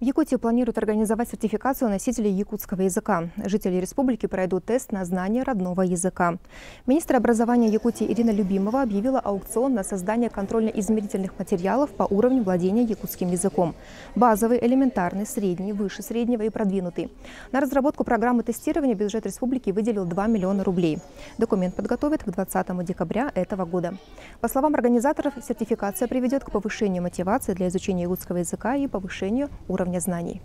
В Якутии планируют организовать сертификацию носителей якутского языка. Жители республики пройдут тест на знание родного языка. Министр образования Якутии Ирина Любимова объявила аукцион на создание контрольно-измерительных материалов по уровню владения якутским языком. Базовый, элементарный, средний, выше среднего и продвинутый. На разработку программы тестирования бюджет республики выделил 2 миллиона рублей. Документ подготовят к 20 декабря этого года. По словам организаторов, сертификация приведет к повышению мотивации для изучения якутского языка и повышению уровня знаний.